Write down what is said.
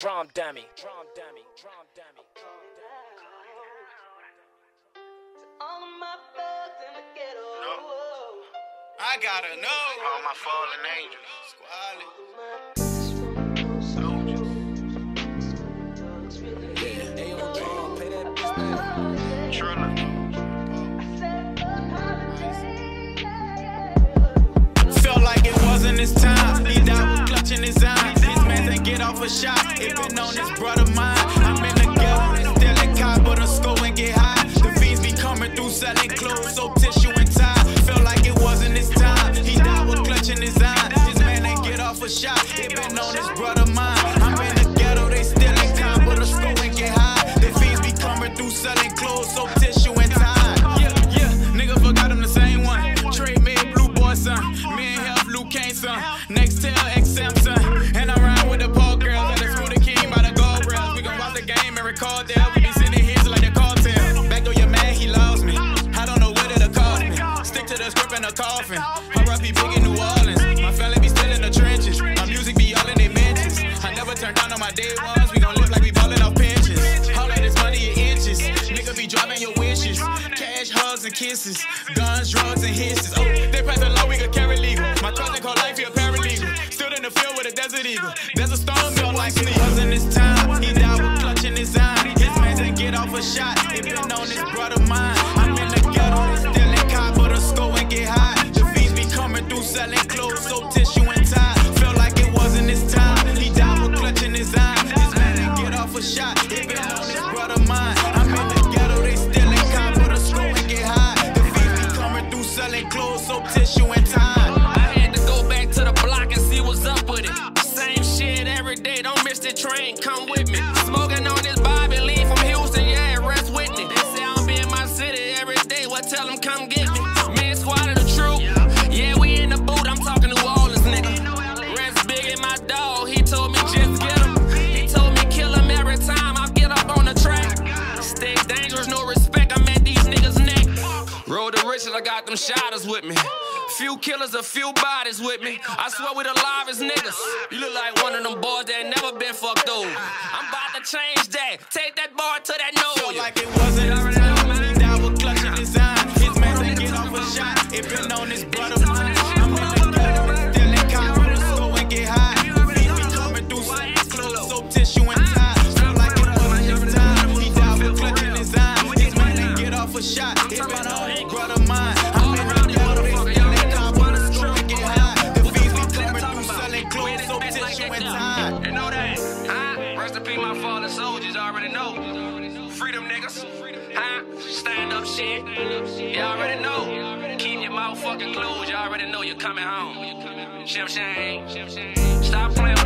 Drum dummy. Drum dummy. Drum dummy. All of my thugs in the ghetto. I gotta know. All my fallen angels. Squally. Triller. R.I.P. Big in New Orleans. My family be still in the trenches. My music be all in their mentions. I never turn down on my day ones. We gon' live like we ballin' off pensions. All of this money in inches. Nigga be driving your wishes. Cash, hugs, and kisses. Guns, drugs, and hisses. Oh, they pass the law, we could carry legal. My cousin called life, he a paralegal. Still in the field with a desert eagle. There's a storm, don't like me. Wasn't his time. The come with me. Smoking on this Bobby Lee from Houston, yeah, rest with me. They say I don't be in my city every day, well tell them come get me. Man, Squally Da Truth. Yeah, we in the boot, I'm talking New Orleans, nigga. Rest big in my dog, he told me just get him. He told me kill him every time I get up on the track. Stay dangerous, no respect, I'm at these niggas' neck. Road to riches, I got them shotters with me. Few killers, a few bodies with me. I swear we the livest niggas. You look like one of them boys that never been fucked over. I'm about to change that. Take that bar to that nose. like it wasn't soldiers. Already know. Freedom niggas, huh? Stand up shit. You already know. Keep your mouth fucking closed. You already know you're coming home. Shim. Stop playing.